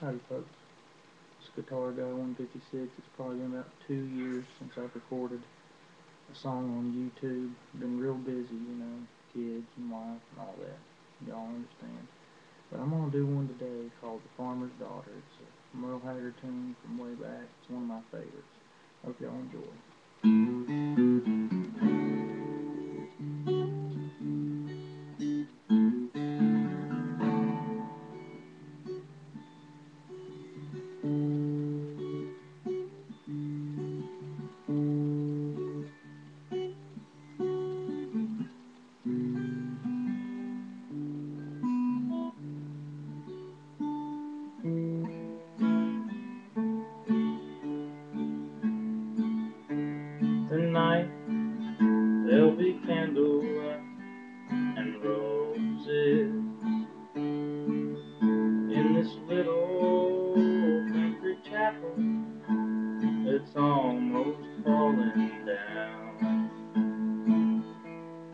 Howdy folks. This Guitar Guy 156. It's probably been about two years since I've recorded a song on YouTube. Been real busy, you know, kids and wife and all that. Y'all understand. But I'm gonna do one today called The Farmer's Daughter. It's a Merle Haggard tune from way back. It's one of my favorites. Hope y'all enjoy. Tonight there'll be candlelight and roses in this little country chapel. It's almost falling down.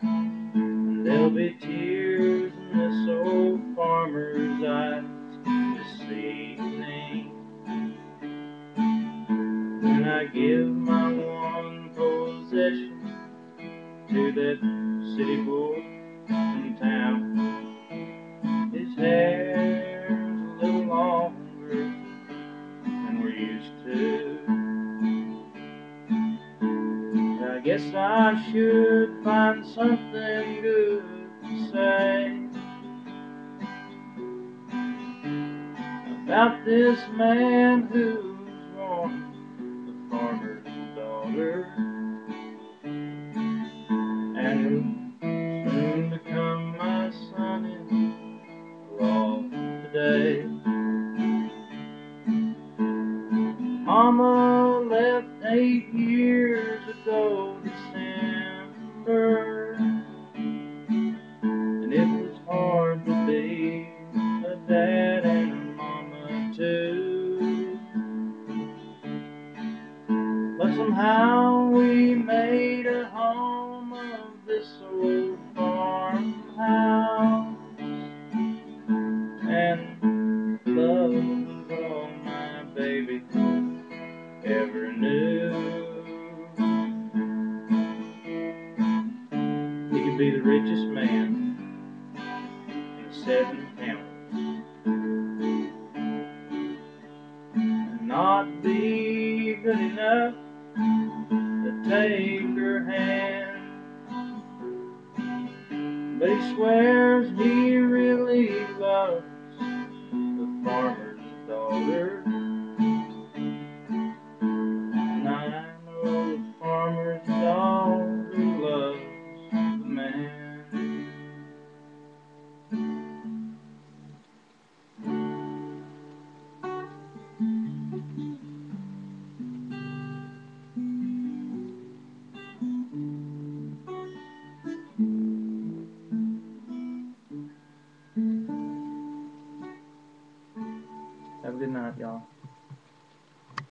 And there'll be tears in this old farmer's eyes this evening when I give my to that city boy in town. His hair's a little longer than we're used to. I guess I should find something good to say about this man who's won the farmer's daughter who'll soon become my son-in-law today. Mama left eight years ago December, and it was hard to be a dad and a mama too. But somehow we made a home old farmhouse, and love all my baby ever knew. He could be the richest man in seven counties and not be good enough to take But he swears he really loves good night, y'all.